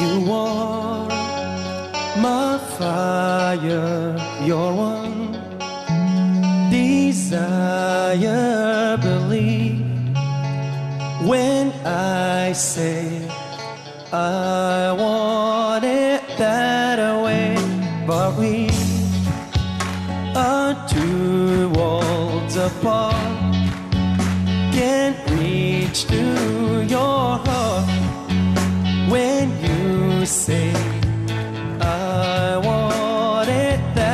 you are my fire, You're one desire, believe. When I say I want it that way, but we are two apart. Can't reach to your heart when you say I want it that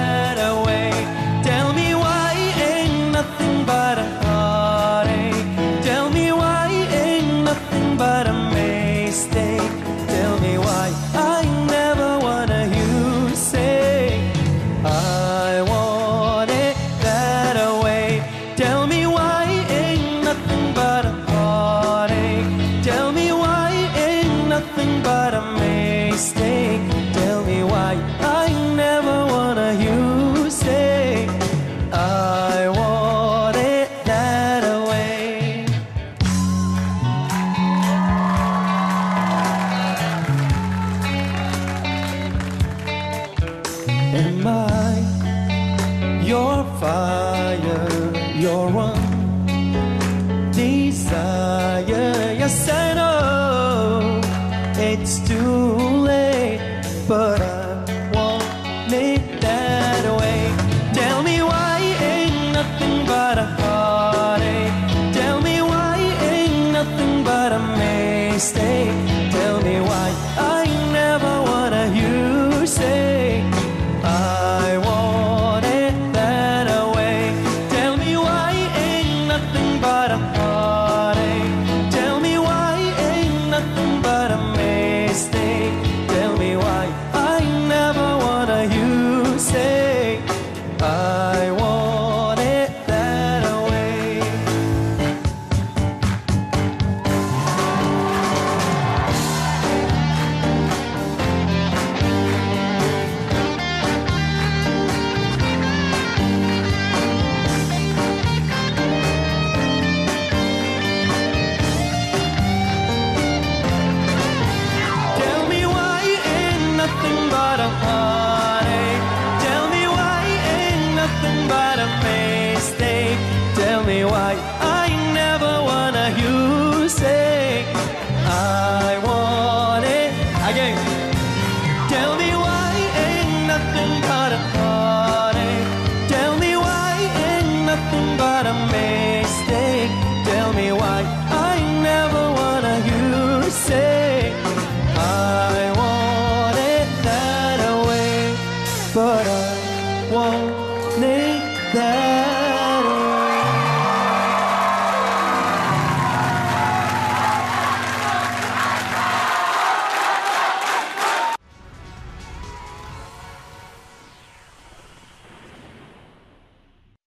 am I. Your fire, your one desire. Yes, I know it's too late, but I